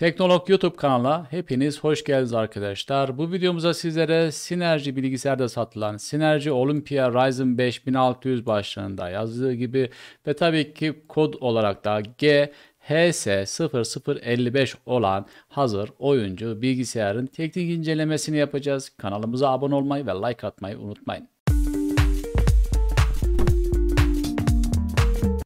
Teknolog YouTube kanalına hepiniz hoş geldiniz arkadaşlar. Bu videomuzda sizlere Sinerji bilgisayarda satılan Sinerji Olympia Ryzen 5 1600 başlığında yazdığı gibi ve tabii ki kod olarak da G HS0055 olan hazır oyuncu bilgisayarın teknik incelemesini yapacağız. Kanalımıza abone olmayı ve like atmayı unutmayın.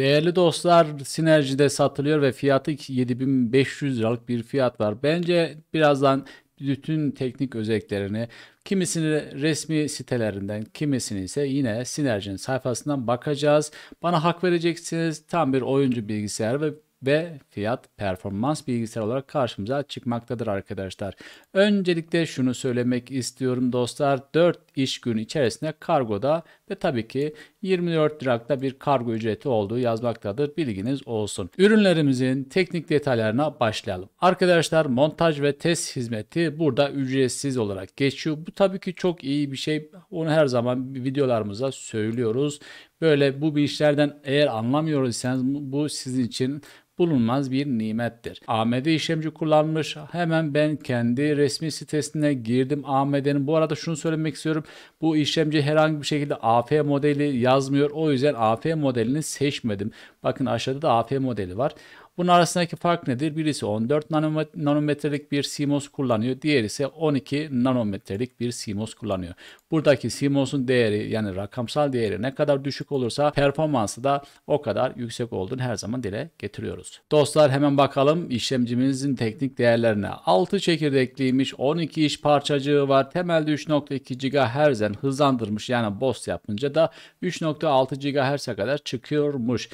Değerli dostlar Sinerji'de satılıyor ve fiyatı 7500 liralık bir fiyat var. Bence birazdan bütün teknik özelliklerini kimisini resmi sitelerinden kimisini ise yine Sinerji'nin sayfasından bakacağız. Bana hak vereceksiniz tam bir oyuncu bilgisayar ve ve fiyat performans bilgisayar olarak karşımıza çıkmaktadır arkadaşlar. Öncelikle şunu söylemek istiyorum dostlar. 4 iş günü içerisinde kargoda ve tabii ki 24 lirakta bir kargo ücreti olduğu yazmaktadır. Bilginiz olsun. Ürünlerimizin teknik detaylarına başlayalım. Arkadaşlar montaj ve test hizmeti burada ücretsiz olarak geçiyor. Bu tabii ki çok iyi bir şey. Onu her zaman videolarımıza söylüyoruz. Böyle bu bir işlerden eğer anlamıyorsanız bu sizin için bulunmaz bir nimettir. AMD işlemci kullanmış. Hemen ben kendi resmi sitesine girdim AMD'nin. Bu arada şunu söylemek istiyorum. Bu işlemci herhangi bir şekilde AF modeli yazmıyor. O yüzden AF modelini seçmedim. Bakın aşağıda da AF modeli var. Bunun arasındaki fark nedir? Birisi 14 nanometrelik bir CMOS kullanıyor. Diğeri ise 12 nanometrelik bir CMOS kullanıyor. Buradaki CMOS'un değeri yani rakamsal değeri ne kadar düşük olursa performansı da o kadar yüksek olduğunu her zaman dile getiriyoruz. Dostlar hemen bakalım işlemcimizin teknik değerlerine. 6 çekirdekliymiş, 12 iş parçacığı var. Temelde 3.2 GHz'den hızlandırmış yani BOS yapınca da 3.6 GHz'e kadar çıkıyormuş.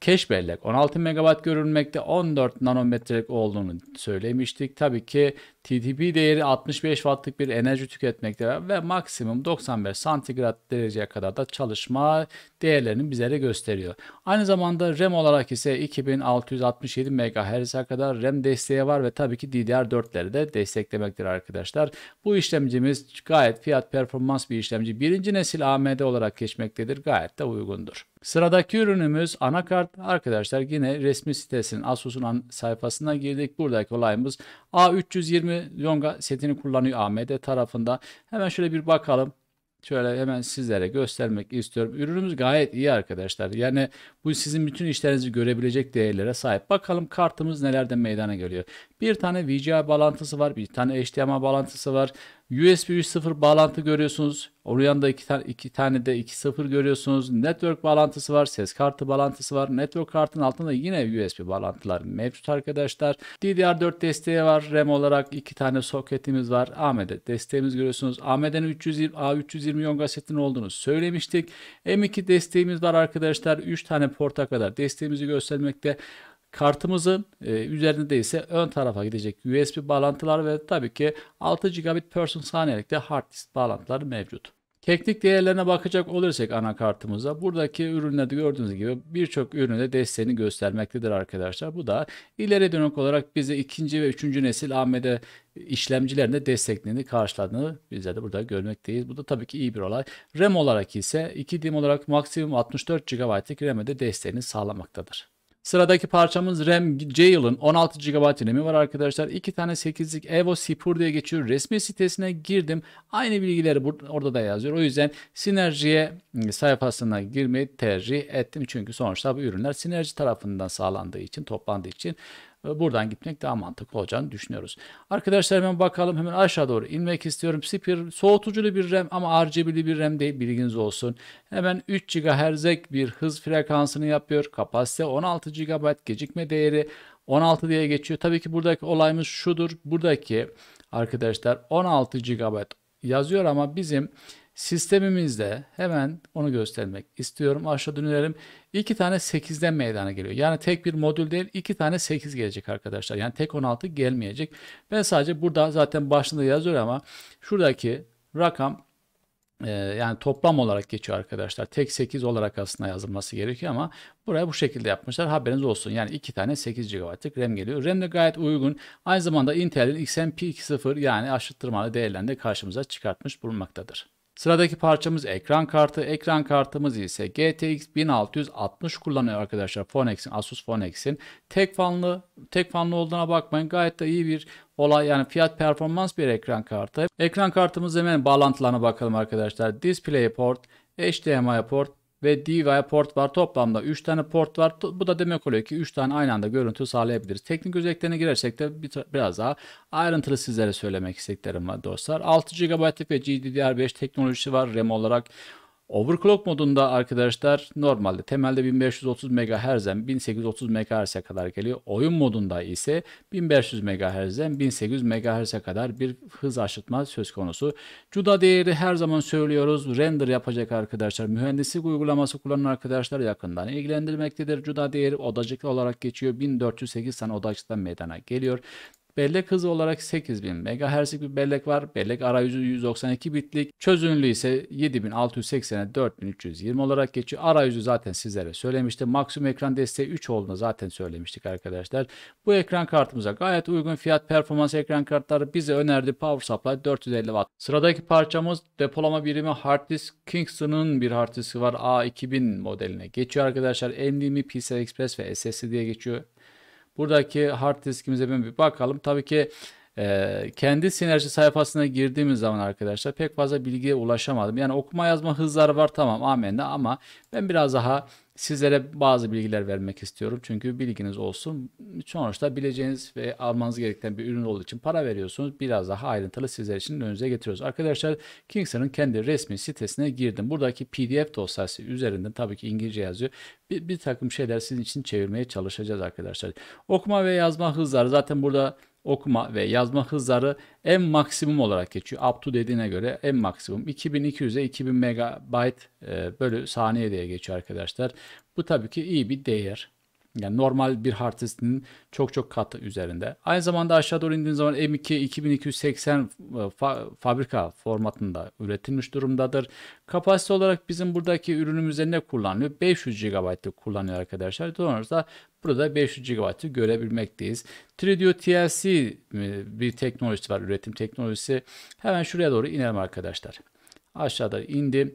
Cache bellek 16 MB görülmekte 14 nanometrelik olduğunu söylemiştik. Tabii ki TDP değeri 65 wattlık bir enerji tüketmekte ve maksimum 95 santigrat dereceye kadar da çalışma değerlerini bizlere gösteriyor. Aynı zamanda RAM olarak ise 2667 MHz'e kadar RAM desteği var ve tabii ki DDR4'leri de desteklemektir arkadaşlar. Bu işlemcimiz gayet fiyat performans bir işlemci. Birinci nesil AMD olarak geçmektedir. Gayet de uygundur. Sıradaki ürünümüz anakart. Arkadaşlar yine resmi sitesinin Asus'un sayfasına girdik. Buradaki olayımız A320 Yonga setini kullanıyor AMD tarafında. Hemen şöyle bir bakalım. Şöyle hemen sizlere göstermek istiyorum. Ürünümüz gayet iyi arkadaşlar. Yani bu sizin bütün işlerinizi görebilecek değerlere sahip. Bakalım kartımız nelerden meydana geliyor. Bir tane VGA bağlantısı var. Bir tane HDMI bağlantısı var. USB 3.0 bağlantı görüyorsunuz. Yanında iki tane, iki tane de 2.0 görüyorsunuz. Network bağlantısı var. Ses kartı bağlantısı var. Network kartın altında yine USB bağlantılar mevcut arkadaşlar. DDR4 desteği var. RAM olarak iki tane soketimiz var. AMD desteğimiz görüyorsunuz. AMD'nin 320, A320 Yonga setinin olduğunu söylemiştik. M2 desteğimiz var arkadaşlar. 3 tane porta kadar desteğimizi göstermekte. Kartımızın e, üzerinde ise ön tarafa gidecek USB bağlantılar ve tabii ki 6 gigabit per saniyelik de hard disk bağlantıları mevcut. Teknik değerlerine bakacak olursak anakartımıza buradaki ürünlerde gördüğünüz gibi birçok üründe desteğini göstermektedir arkadaşlar. Bu da ileri dönük olarak bize ikinci ve üçüncü nesil AMD işlemcilerinde desteklerini karşıladığını bizler de burada görmekteyiz. Bu da tabii ki iyi bir olay. RAM olarak ise 2 DIMM olarak maksimum 64 GB'lık RAM'e de desteğini sağlamaktadır. Sıradaki parçamız RAM Jail'ın 16 GB RAM'i var arkadaşlar. 2 tane 8'lik Evo Sipur diye geçiyor. Resmi sitesine girdim. Aynı bilgileri orada da yazıyor. O yüzden Sinerji'ye ıı, sayfasına girmeyi tercih ettim. Çünkü sonuçta bu ürünler Sinerji tarafından sağlandığı için, toplandığı için buradan gitmek daha mantıklı olacağını düşünüyoruz. Arkadaşlar hemen bakalım hemen aşağı doğru inmek istiyorum. Spir soğutuculu bir RAM ama RGB'li bir RAM değil bilginiz olsun. Hemen 3 GHz'lik bir hız frekansını yapıyor. Kapasite 16 GB gecikme değeri 16 diye geçiyor. Tabii ki buradaki olayımız şudur. Buradaki arkadaşlar 16 GB yazıyor ama bizim Sistemimizde hemen onu göstermek istiyorum. Aşağı dönelim. İki tane 8'den meydana geliyor. Yani tek bir modül değil iki tane 8 gelecek arkadaşlar. Yani tek 16 gelmeyecek. Ben sadece burada zaten başında yazıyor ama şuradaki rakam e, yani toplam olarak geçiyor arkadaşlar. Tek 8 olarak aslında yazılması gerekiyor ama buraya bu şekilde yapmışlar. Haberiniz olsun. Yani iki tane 8 GB'lık RAM geliyor. RAM de gayet uygun. Aynı zamanda Intel'in XMP 2.0 yani aşırtırmalı değerlerini karşımıza çıkartmış bulunmaktadır. Sıradaki parçamız ekran kartı. Ekran kartımız ise GTX 1660 kullanıyor arkadaşlar. Phonex'in, Asus Phonex'in. Tek fanlı, tek fanlı olduğuna bakmayın. Gayet de iyi bir olay yani fiyat performans bir ekran kartı. Ekran kartımız hemen bağlantılarına bakalım arkadaşlar. DisplayPort, HDMI port, ve DVI port var. Toplamda 3 tane port var. Bu da demek oluyor ki 3 tane aynı anda görüntü sağlayabiliriz. Teknik özelliklerine girersek de biraz daha ayrıntılı sizlere söylemek istediklerim var dostlar. 6 GB'lık ve GDDR5 teknolojisi var RAM olarak. Overclock modunda arkadaşlar normalde temelde 1530 MHz'den 1830 MHz'e kadar geliyor. Oyun modunda ise 1500 MHz'den 1800 MHz'e kadar bir hız aşıtma söz konusu. CUDA değeri her zaman söylüyoruz. Render yapacak arkadaşlar, mühendislik uygulaması kullanan arkadaşlar yakından ilgilendirmektedir. CUDA değeri odacık olarak geçiyor. 1408 tane odacıktan meydana geliyor. Bellek hızı olarak 8000 MHz'lik bir bellek var. Bellek arayüzü 192 bitlik. Çözünürlüğü ise 7680'e 4320 olarak geçiyor. Arayüzü zaten sizlere söylemiştim. Maksimum ekran desteği 3 olduğunu zaten söylemiştik arkadaşlar. Bu ekran kartımıza gayet uygun fiyat performans ekran kartları bize önerdi. Power Supply 450 Watt. Sıradaki parçamız depolama birimi hard disk. Kingston'ın bir hard diski var. A2000 modeline geçiyor arkadaşlar. NVMe, PCI Express ve SSD diye geçiyor. Buradaki hard diskimize bir bakalım. Tabii ki e, kendi sinerji sayfasına girdiğimiz zaman arkadaşlar pek fazla bilgiye ulaşamadım. Yani okuma yazma hızları var tamam amenna ama ben biraz daha sizlere bazı bilgiler vermek istiyorum. Çünkü bilginiz olsun. Sonuçta bileceğiniz ve almanız gereken bir ürün olduğu için para veriyorsunuz. Biraz daha ayrıntılı sizler için önünüze getiriyoruz. Arkadaşlar Kingston'ın kendi resmi sitesine girdim. Buradaki PDF dosyası üzerinden tabii ki İngilizce yazıyor. Bir, bir takım şeyler sizin için çevirmeye çalışacağız arkadaşlar. Okuma ve yazma hızları zaten burada okuma ve yazma hızları en maksimum olarak geçiyor. Up dediğine göre en maksimum 2200'e 2000 MB bölü saniye diye geçiyor arkadaşlar. Bu tabii ki iyi bir değer. Yani normal bir hard diskinin çok çok katı üzerinde. Aynı zamanda aşağı doğru indiğiniz zaman M2 2280 e, fa fabrika formatında üretilmiş durumdadır. Kapasite olarak bizim buradaki ürünümüzde ne kullanılıyor? 500 GB'lık kullanıyor arkadaşlar. Dolayısıyla burada 500 GB'ı görebilmekteyiz. 3DO TLC e, bir teknolojisi var, üretim teknolojisi. Hemen şuraya doğru inelim arkadaşlar. Aşağıda indim.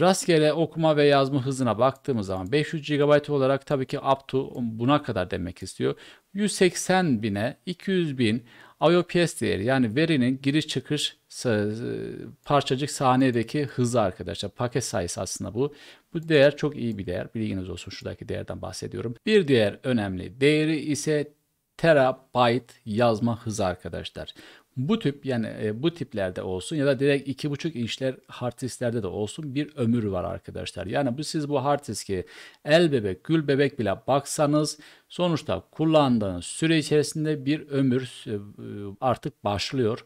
Rastgele okuma ve yazma hızına baktığımız zaman 500 GB olarak tabii ki up to buna kadar demek istiyor. 180 bine 200 bin IOPS değeri yani verinin giriş çıkış parçacık saniyedeki hızı arkadaşlar. Paket sayısı aslında bu. Bu değer çok iyi bir değer. Bilginiz olsun şuradaki değerden bahsediyorum. Bir diğer önemli değeri ise terabyte yazma hızı arkadaşlar. Bu tip yani e, bu tiplerde olsun ya da direkt 2.5 inçler hard disklerde de olsun bir ömür var arkadaşlar. Yani bu siz bu hard diski el bebek gül bebek bile baksanız sonuçta kullandığınız süre içerisinde bir ömür e, artık başlıyor.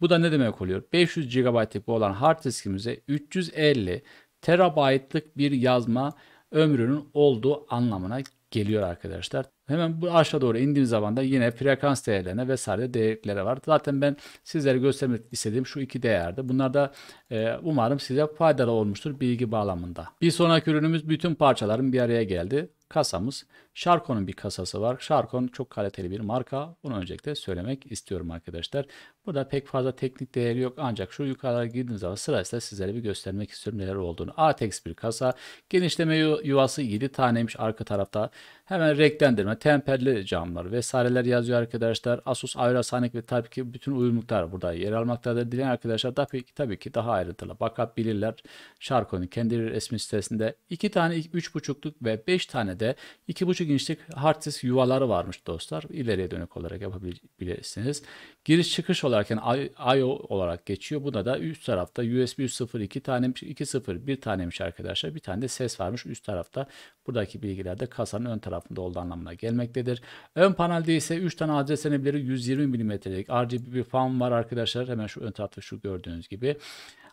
Bu da ne demek oluyor? 500 GB'lık olan hard diskimize 350 terabaytlık bir yazma ömrünün olduğu anlamına geliyor arkadaşlar. Hemen bu aşağı doğru indiğim zaman da yine frekans değerlerine vesaire değerleri var. Zaten ben sizlere göstermek istediğim şu iki değerdi. Bunlar da e, umarım size faydalı olmuştur bilgi bağlamında. Bir sonraki ürünümüz bütün parçaların bir araya geldi kasamız. Sharkon'un bir kasası var. Sharkon çok kaliteli bir marka. Bunu öncelikle söylemek istiyorum arkadaşlar. Burada pek fazla teknik değeri yok ancak şu yukarılara girdiğiniz zaman sırasıyla sizlere bir göstermek istiyorum neler olduğunu. ATEX bir kasa. Genişleme yuvası 7 taneymiş arka tarafta. Hemen renklendirme, temperli camlar vesaireler yazıyor arkadaşlar. Asus Aurasonic ve tabii ki bütün uyumluluklar burada yer almaktadır. Dileyen arkadaşlar tabii ki, tabii ki daha ayrıntılı bakabilirler. Sharkon'un kendi resmi sitesinde 2 tane 3.5'luk ve 5 tane de 2.5 inçlik hard disk yuvaları varmış dostlar. İleriye dönük olarak yapabilirsiniz. Giriş çıkış olarak yani I.O. olarak geçiyor. Buna da üst tarafta USB 3.0 2 tane 2.0 bir tanemiş arkadaşlar. Bir tane de ses varmış üst tarafta. Buradaki bilgiler de kasanın ön tarafında olduğu anlamına gelmektedir. Ön panelde ise 3 tane adreslenebilir 120 mm'lik RGB bir fan var arkadaşlar. Hemen şu ön tarafta şu gördüğünüz gibi.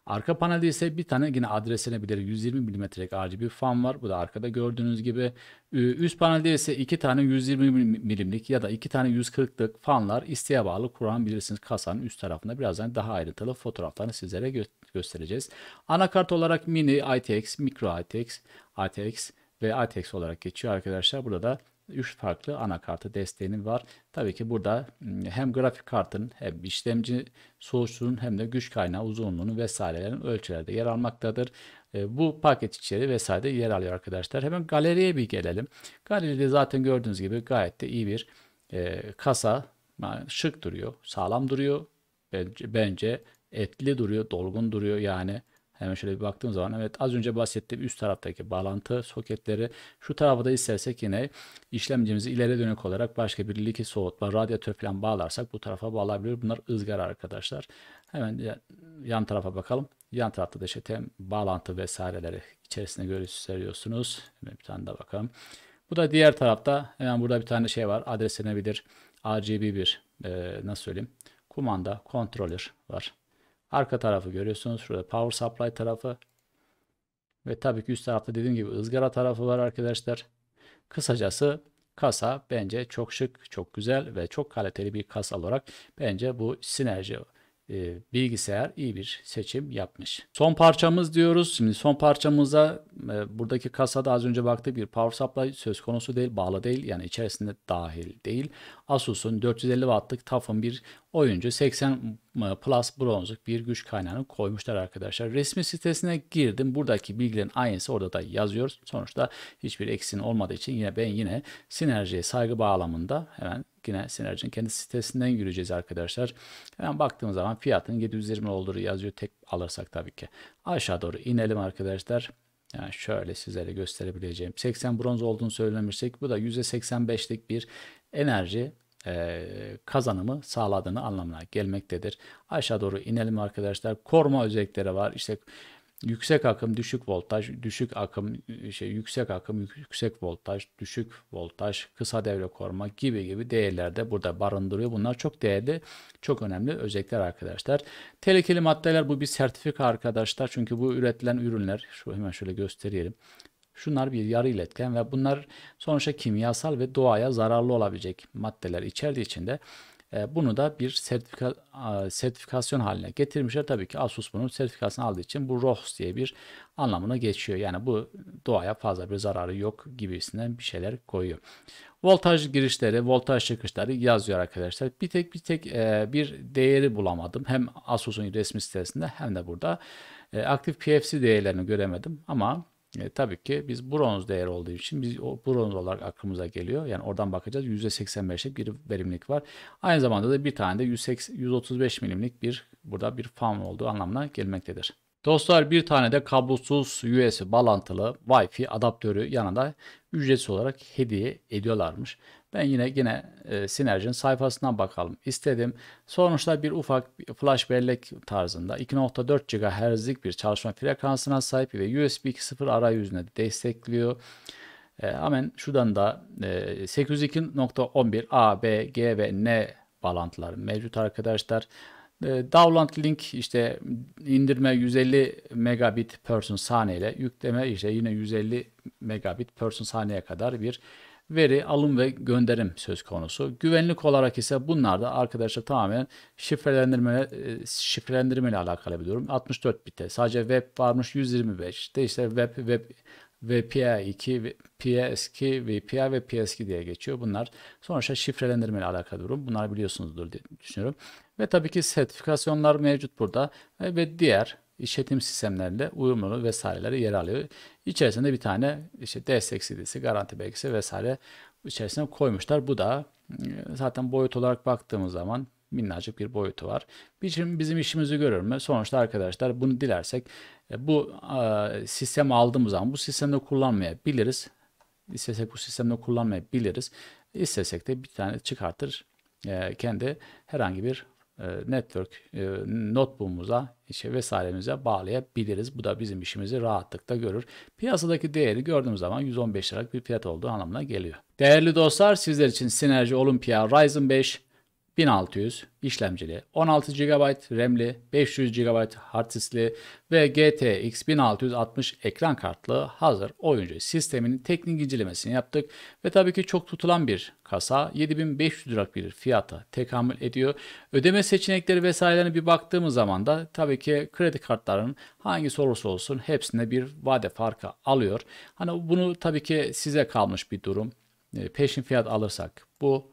Arka panelde ise bir tane yine adreslenebilir 120 mm'lik RGB fan var. Bu da arkada gördüğünüz gibi. Üst panelde ise iki tane 120 milimlik ya da iki tane 140'lık fanlar isteğe bağlı kullanabilirsiniz kasanın üst tarafında. Birazdan daha ayrıntılı fotoğraflarını sizlere gö göstereceğiz. Anakart olarak mini ITX, micro ITX, ITX ve ITX olarak geçiyor arkadaşlar. Burada da 3 farklı anakartı desteğinin var. Tabii ki burada ım, hem grafik kartın hem işlemci soğutucunun hem de güç kaynağı uzunluğunun vesairelerin ölçülerde yer almaktadır. Bu paket içeri vesaire yer alıyor arkadaşlar. Hemen galeriye bir gelelim. Galeride zaten gördüğünüz gibi gayet de iyi bir e, kasa. Şık duruyor, sağlam duruyor. Bence, bence etli duruyor, dolgun duruyor yani. Hemen şöyle bir baktığım zaman evet az önce bahsettiğim üst taraftaki bağlantı soketleri şu tarafa da istersek yine işlemcimizi ileri dönük olarak başka bir liki soğutma, radyatör falan bağlarsak bu tarafa bağlayabilir. Bunlar ızgara arkadaşlar. Hemen yan tarafa bakalım. Yan tarafta da işte tem bağlantı vesaireleri içerisinde gösteriyorsunuz. Hemen bir tane daha bakalım. Bu da diğer tarafta hemen burada bir tane şey var. Adreslenebilir RGB bir e, nasıl söyleyeyim kumanda, controller var. Arka tarafı görüyorsunuz. Şurada power supply tarafı. Ve tabii ki üst tarafta dediğim gibi ızgara tarafı var arkadaşlar. Kısacası kasa bence çok şık, çok güzel ve çok kaliteli bir kasa olarak bence bu sinerji bilgisayar iyi bir seçim yapmış. Son parçamız diyoruz. Şimdi son parçamıza e, buradaki kasada az önce baktık bir power supply söz konusu değil, bağlı değil. Yani içerisinde dahil değil. Asus'un 450 wattlık TAF'ın bir oyuncu 80 e, Plus bronzluk bir güç kaynağını koymuşlar arkadaşlar. Resmi sitesine girdim. Buradaki bilgilerin aynısı orada da yazıyor. Sonuçta hiçbir eksin olmadığı için yine ben yine sinerjiye saygı bağlamında hemen yine Sinerji'nin kendi sitesinden yürüyeceğiz arkadaşlar. Hemen baktığımız zaman fiyatın 720 olduğu yazıyor tek alırsak tabii ki. Aşağı doğru inelim arkadaşlar. Yani şöyle sizlere gösterebileceğim. 80 bronz olduğunu söylemiştik. Bu da %85'lik bir enerji e, kazanımı sağladığını anlamına gelmektedir. Aşağı doğru inelim arkadaşlar. Koruma özellikleri var. İşte yüksek akım, düşük voltaj, düşük akım, şey yüksek akım, yüksek voltaj, düşük voltaj, kısa devre koruma gibi gibi değerler de burada barındırıyor. Bunlar çok değerli, çok önemli özellikler arkadaşlar. Tehlikeli maddeler bu bir sertifika arkadaşlar. Çünkü bu üretilen ürünler, şu hemen şöyle gösterelim. Şunlar bir yarı iletken ve bunlar sonuçta kimyasal ve doğaya zararlı olabilecek maddeler içerdiği için de e, bunu da bir sertifika, sertifikasyon haline getirmişler. Tabii ki Asus bunun sertifikasını aldığı için bu ROHS diye bir anlamına geçiyor. Yani bu doğaya fazla bir zararı yok gibisinden bir şeyler koyuyor. Voltaj girişleri, voltaj çıkışları yazıyor arkadaşlar. Bir tek bir tek e, bir değeri bulamadım. Hem Asus'un resmi sitesinde hem de burada e, aktif PFC değerlerini göremedim ama e, tabii ki biz bronz değer olduğu için biz o bronz olarak aklımıza geliyor. Yani oradan bakacağız. %85'lik bir verimlilik var. Aynı zamanda da bir tane de 180, 135 milimlik bir burada bir fan olduğu anlamına gelmektedir. Dostlar bir tane de kablosuz USB bağlantılı Wi-Fi adaptörü yanında ücretsiz olarak hediye ediyorlarmış. Ben yine yine e, Synergy'nin sayfasından bakalım istedim. Sonuçta bir ufak flash bellek tarzında 2.4 GHz'lik bir çalışma frekansına sahip ve USB 2.0 arayüzüne destekliyor. E, hemen şuradan da e, 802.11 A, B, G ve N bağlantıları mevcut arkadaşlar. E, download link işte indirme 150 megabit per saniye ile yükleme işte yine 150 megabit per saniyeye kadar bir veri alım ve gönderim söz konusu. Güvenlik olarak ise bunlar da arkadaşlar tamamen şifrelendirme e, şifrelendirme ile alakalı bir durum. 64 bitte. Sadece web varmış 125. De işte web web VPA2, PS2, VPA ve PS2 diye geçiyor. Bunlar sonuçta şifrelendirme ile alakalı durum. Bunlar biliyorsunuzdur diye düşünüyorum. Ve tabii ki sertifikasyonlar mevcut burada ve diğer işletim sistemlerinde uyumlu vesaireleri yer alıyor. İçerisinde bir tane işte destek CD'si, garanti belgesi vesaire içerisine koymuşlar. Bu da e, zaten boyut olarak baktığımız zaman minnacık bir boyutu var. Bizim, bizim işimizi görür mü? Sonuçta arkadaşlar bunu dilersek e, bu e, sistemi aldığımız zaman bu sistemde kullanmayabiliriz. İstesek bu sistemde kullanmayabiliriz. İstesek de bir tane çıkartır e, kendi herhangi bir network e, notebook'umuza işte vesairemize bağlayabiliriz. Bu da bizim işimizi rahatlıkla görür. Piyasadaki değeri gördüğümüz zaman 115 liralık bir fiyat olduğu anlamına geliyor. Değerli dostlar sizler için Synergy Olympia Ryzen 5 1600 işlemcili, 16 GB RAM'li, 500 GB hard diskli ve GTX 1660 ekran kartlı hazır oyuncu sisteminin teknik incelemesini yaptık ve tabii ki çok tutulan bir kasa 7500 lira bir fiyata tekamül ediyor. Ödeme seçenekleri vesairelerine bir baktığımız zaman da tabii ki kredi kartlarının hangisi olursa olsun hepsinde bir vade farkı alıyor. Hani bunu tabii ki size kalmış bir durum. e, peşin fiyat alırsak bu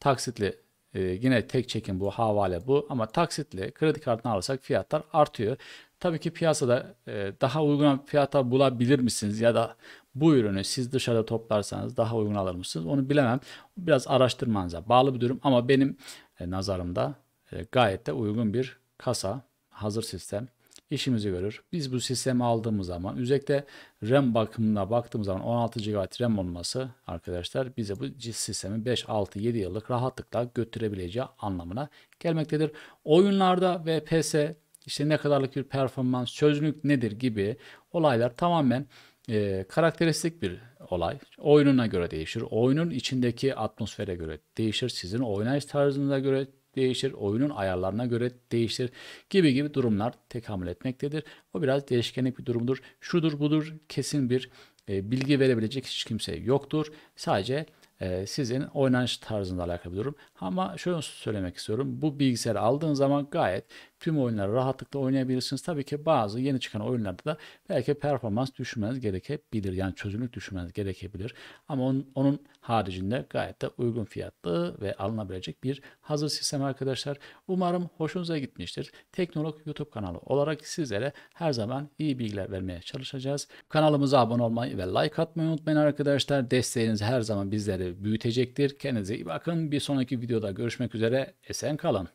taksitli e, yine tek çekim bu havale bu. Ama taksitli kredi kartını alırsak fiyatlar artıyor. Tabii ki piyasada e, daha uygun fiyata bulabilir misiniz? Ya da bu ürünü siz dışarıda toplarsanız daha uygun alır mısınız? Onu bilemem. Biraz araştırmanıza bağlı bir durum. Ama benim e, nazarımda e, gayet de uygun bir kasa hazır sistem işimizi görür. Biz bu sistemi aldığımız zaman özellikle RAM bakımına baktığımız zaman 16 GB RAM olması arkadaşlar bize bu sistemi 5, 6, 7 yıllık rahatlıkla götürebileceği anlamına gelmektedir. Oyunlarda ve PS işte ne kadarlık bir performans, çözünürlük nedir gibi olaylar tamamen e, karakteristik bir olay. Oyununa göre değişir. Oyunun içindeki atmosfere göre değişir. Sizin oynayış tarzınıza göre değişir, oyunun ayarlarına göre değişir gibi gibi durumlar tekamül etmektedir. O biraz değişkenlik bir durumdur. Şudur budur kesin bir e, bilgi verebilecek hiç kimse yoktur. Sadece e, sizin oynanış tarzınızla alakalı bir durum. Ama şöyle söylemek istiyorum. Bu bilgisayarı aldığın zaman gayet tüm oyunları rahatlıkla oynayabilirsiniz. Tabii ki bazı yeni çıkan oyunlarda da belki performans düşürmeniz gerekebilir. Yani çözünürlük düşürmeniz gerekebilir. Ama onun, onun haricinde gayet de uygun fiyatlı ve alınabilecek bir hazır sistem arkadaşlar. Umarım hoşunuza gitmiştir. Teknolog YouTube kanalı olarak sizlere her zaman iyi bilgiler vermeye çalışacağız. Kanalımıza abone olmayı ve like atmayı unutmayın arkadaşlar. Desteğiniz her zaman bizleri büyütecektir. Kendinize iyi bakın. Bir sonraki videoda görüşmek üzere. Esen kalın.